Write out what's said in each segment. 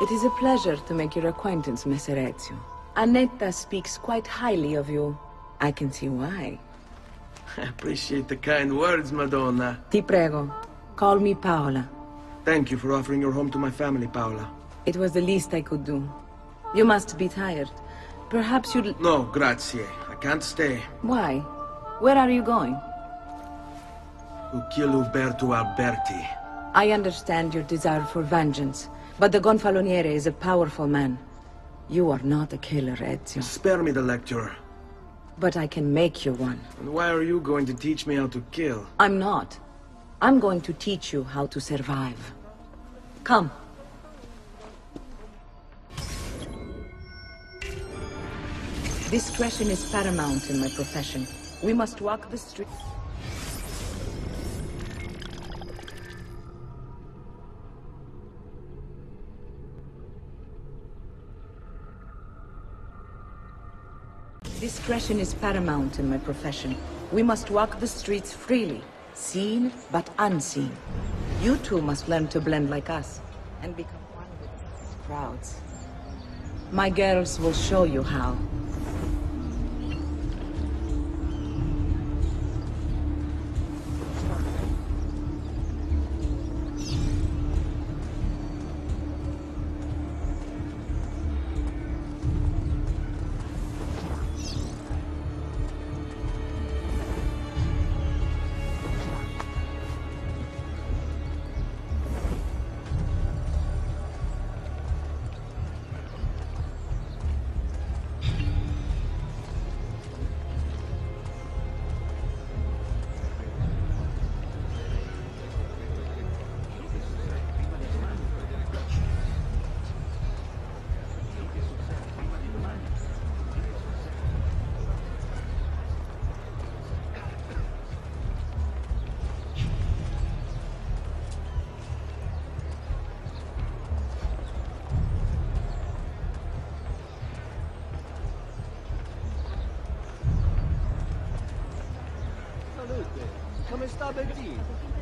It is a pleasure to make your acquaintance, Messer Ezio. Annetta speaks quite highly of you. I can see why. I appreciate the kind words, Madonna. Ti prego, call me Paola. Thank you for offering your home to my family, Paola. It was the least I could do. You must be tired. Perhaps you'd... No, grazie. I can't stay. Why? Where are you going? To kill Uberto Alberti. I understand your desire for vengeance, but the Gonfaloniere is a powerful man. You are not a killer, Ezio. Spare me the lecture. But I can make you one. And why are you going to teach me how to kill? I'm not. I'm going to teach you how to survive. Come. Discretion is paramount in my profession. We must walk the street. Discretion is paramount in my profession. We must walk the streets freely, seen but unseen. You too must learn to blend like us and become one with these crowds. My girls will show you how. Salute, come sta Bettino?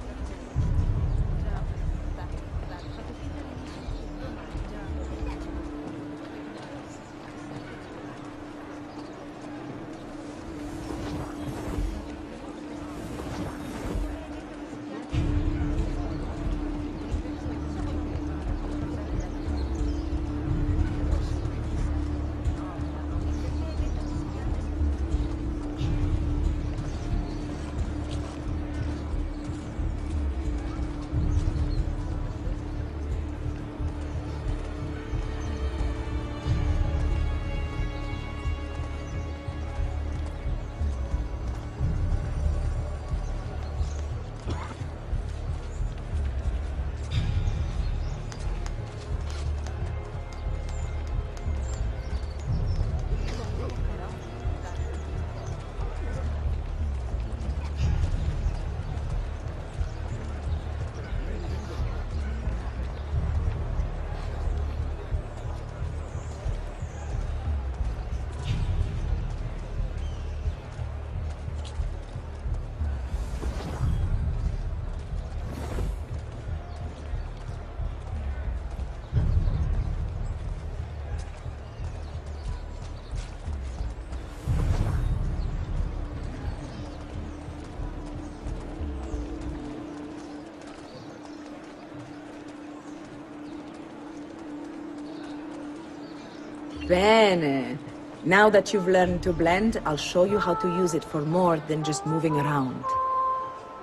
Bene. Now that you've learned to blend, I'll show you how to use it for more than just moving around.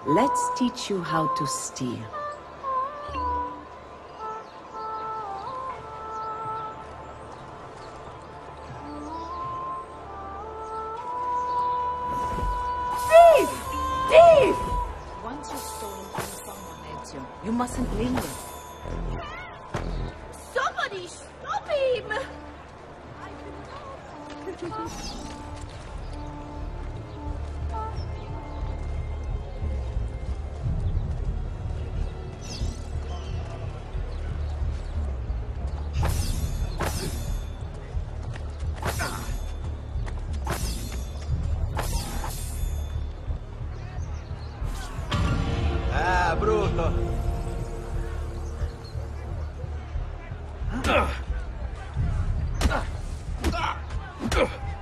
Let's teach you how to steal. Thief! Thief! Once you've stolen from someone, Ezio, you mustn't linger.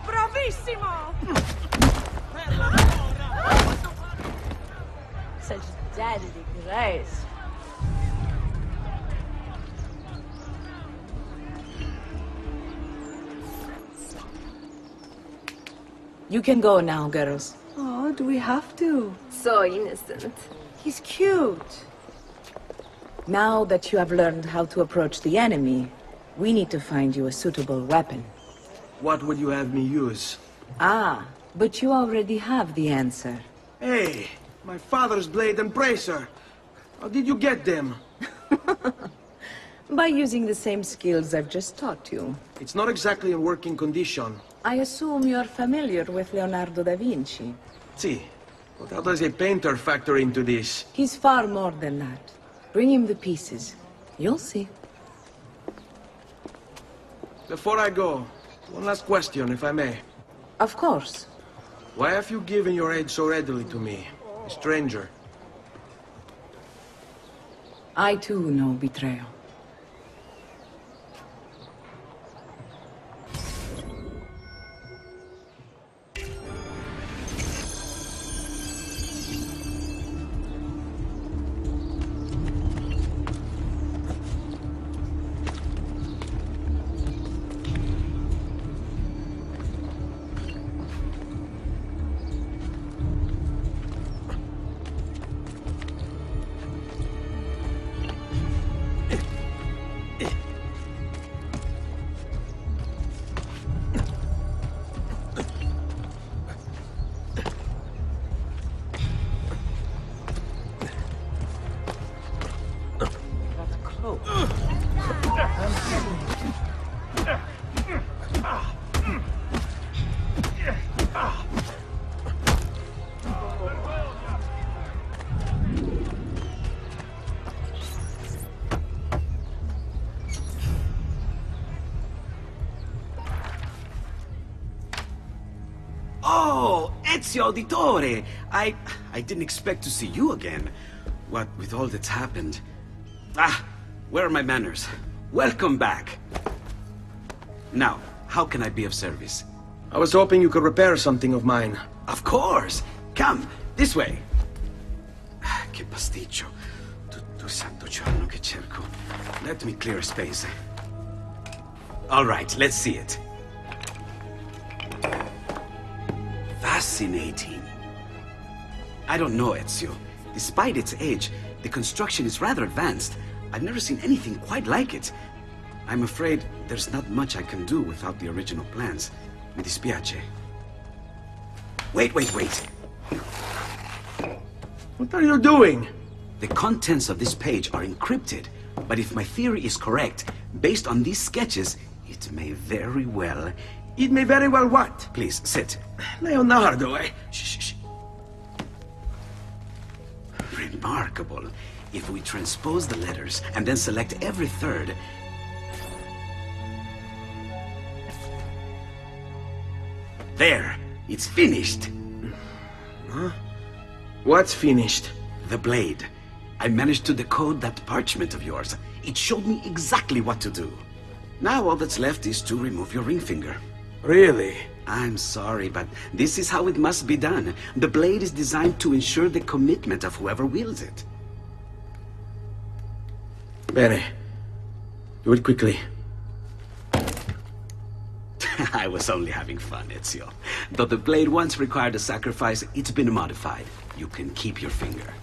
Bravissimo! Such deadly grace. You can go now, girls. Oh, do we have to? So innocent. He's cute. Now that you have learned how to approach the enemy, we need to find you a suitable weapon. What would you have me use? Ah, but you already have the answer. Hey, my father's blade and bracer. How did you get them? By using the same skills I've just taught you. It's not exactly in working condition. I assume you're familiar with Leonardo da Vinci. See, but how does a painter factor into this? He's far more than that. Bring him the pieces. You'll see. Before I go, one last question, if I may. Of course. Why have you given your aid so readily to me, a stranger? I too know betrayal. Ezio Auditore! I... I didn't expect to see you again. What with all that's happened. Ah, where are my manners? Welcome back. Now, how can I be of service? I was hoping you could repair something of mine. Of course! Come, this way! Che pasticcio. Tutto santo giorno che cerco. Let me clear a space. All right, let's see it. Fascinating. I don't know, Ezio. Despite its age, the construction is rather advanced. I've never seen anything quite like it. I'm afraid there's not much I can do without the original plans. Mi dispiace. Wait, wait, wait. What are you doing? The contents of this page are encrypted, but if my theory is correct, based on these sketches, it may very well... It may very well what? Please, sit. Leonardo, eh? Shh, shh, shh. Remarkable. If we transpose the letters and then select every third... There! It's finished! What's finished? The blade. I managed to decode that parchment of yours. It showed me exactly what to do. Now all that's left is to remove your ring finger. Really? I'm sorry, but this is how it must be done. The blade is designed to ensure the commitment of whoever wields it. Bene. Do it quickly. I was only having fun, Ezio. Though the blade once required a sacrifice, it's been modified. You can keep your finger.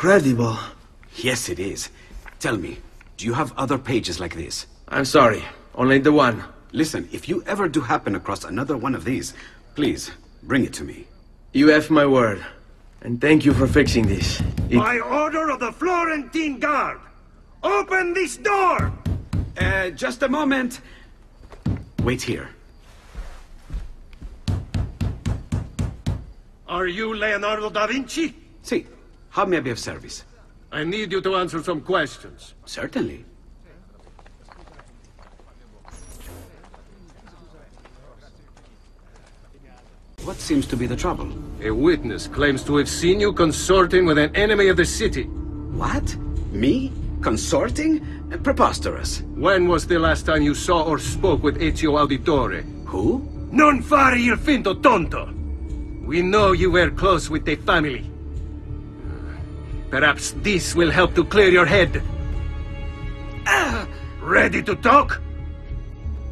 incredible. Yes, it is. Tell me, do you have other pages like this? I'm sorry, only the one. Listen, if you ever do happen across another one of these, please, bring it to me. You have my word. And thank you for fixing this. It... By order of the Florentine Guard, open this door! Uh, just a moment. Wait here. Are you Leonardo da Vinci? See, si how may I be of service? I need you to answer some questions. Certainly. What seems to be the trouble? A witness claims to have seen you consorting with an enemy of the city. What? Me? Consorting? Preposterous. When was the last time you saw or spoke with Ezio Auditore? Who? Non fare il finto tonto! We know you were close with the family. Perhaps this will help to clear your head. Ready to talk?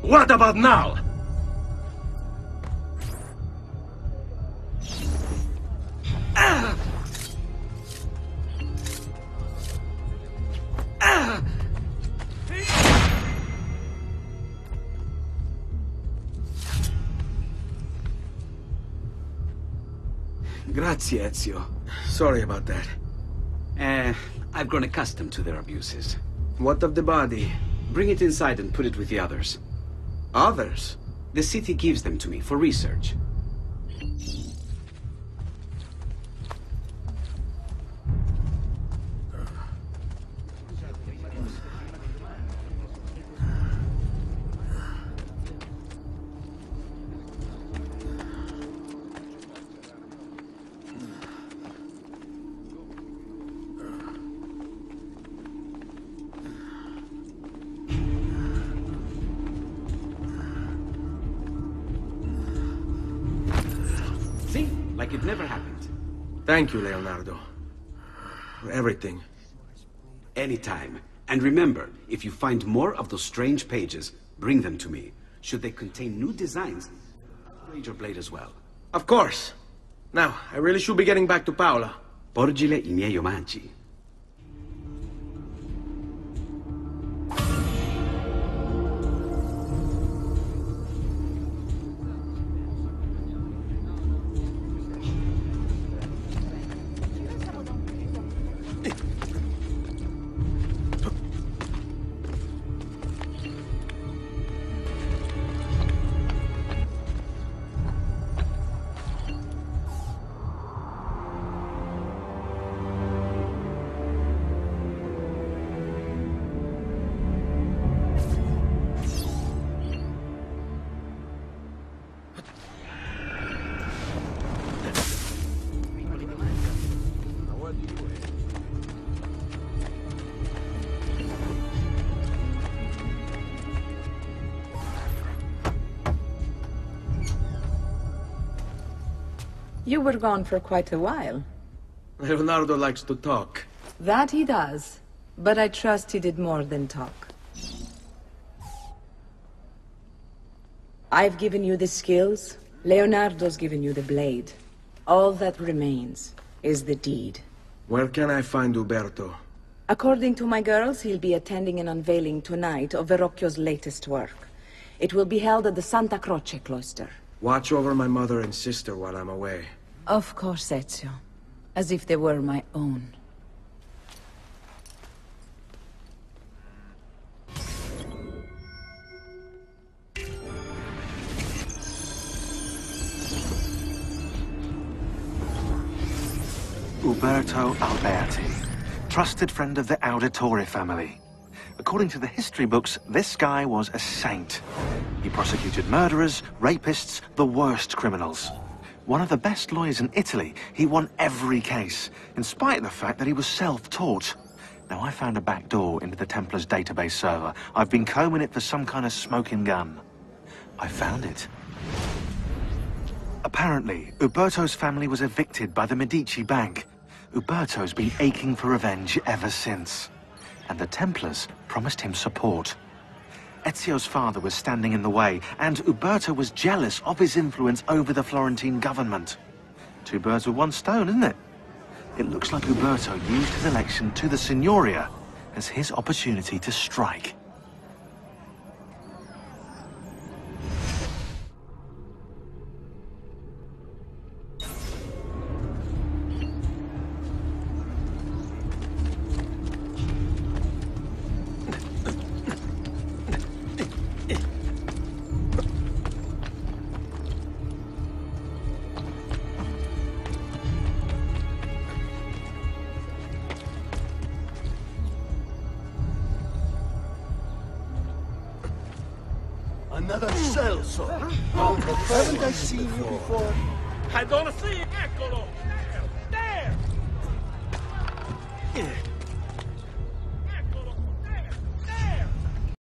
What about now? Grazie, Ezio. Sorry about that. Eh, I've grown accustomed to their abuses. What of the body? Bring it inside and put it with the others. Others? The city gives them to me for research. Like it never happened. Thank you, Leonardo. For everything. Anytime. And remember, if you find more of those strange pages, bring them to me. Should they contain new designs, upgrade your blade as well. Of course. Now, I really should be getting back to Paola. Porgile i miei omaggi. You were gone for quite a while. Leonardo likes to talk. That he does. But I trust he did more than talk. I've given you the skills. Leonardo's given you the blade. All that remains is the deed. Where can I find Uberto? According to my girls, he'll be attending an unveiling tonight of Verrocchio's latest work. It will be held at the Santa Croce cloister. Watch over my mother and sister while I'm away. Of course, Ezio. As if they were my own. Uberto Alberti, trusted friend of the Auditore family. According to the history books, this guy was a saint. He prosecuted murderers, rapists, the worst criminals. One of the best lawyers in Italy, he won every case, in spite of the fact that he was self-taught. Now, I found a back door into the Templars database server. I've been combing it for some kind of smoking gun. I found it. Apparently, Uberto's family was evicted by the Medici Bank. Uberto's been aching for revenge ever since. And the Templars promised him support. Ezio's father was standing in the way, and Uberto was jealous of his influence over the Florentine government. Two birds with one stone, isn't it? It looks like Uberto used his election to the Signoria as his opportunity to strike. Haven't I seen you before? I don't see Eccolo!